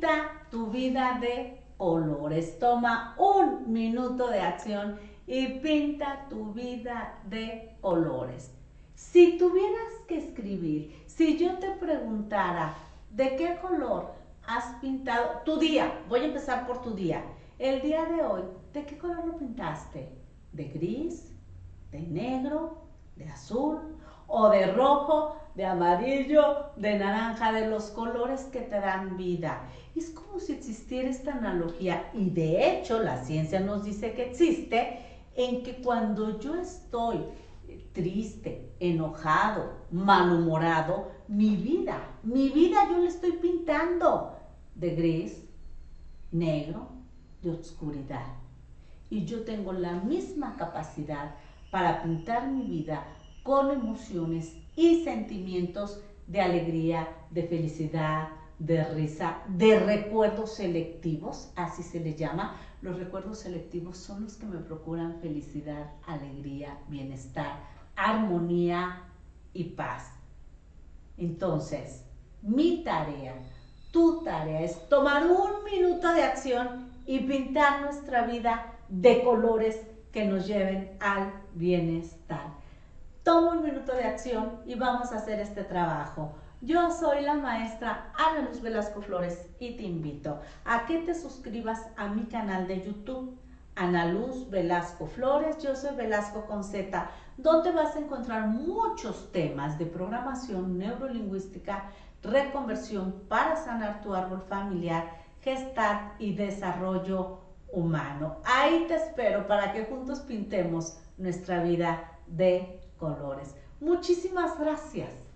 Pinta tu vida de colores. Toma un minuto de acción y pinta tu vida de colores. Si tuvieras que escribir, si yo te preguntara de qué color has pintado tu día, voy a empezar por tu día. El día de hoy, ¿de qué color lo pintaste? ¿De gris? ¿De negro? ¿De azul? ¿O de rojo? ¿De amarillo? ¿De naranja? De los colores que te dan vida. Es como si existiera esta analogía y de hecho la ciencia nos dice que existe en que cuando yo estoy triste, enojado, malhumorado, mi vida, mi vida yo le estoy pintando de gris, negro, de oscuridad. Y yo tengo la misma capacidad para pintar mi vida con emociones y sentimientos de alegría, de felicidad, de risa, de recuerdos selectivos, así se le llama. Los recuerdos selectivos son los que me procuran felicidad, alegría, bienestar, armonía y paz. Entonces, mi tarea, tu tarea es tomar un minuto de acción y pintar nuestra vida de colores que nos lleven al bienestar. Toma un minuto de acción y vamos a hacer este trabajo. Yo soy la maestra Ana Luz Velasco Flores y te invito a que te suscribas a mi canal de YouTube, Ana Luz Velasco Flores, yo soy Velasco con Z, donde vas a encontrar muchos temas de programación neurolingüística, reconversión para sanar tu árbol familiar, gestar y desarrollo humano. Ahí te espero para que juntos pintemos nuestra vida de colores. Muchísimas gracias.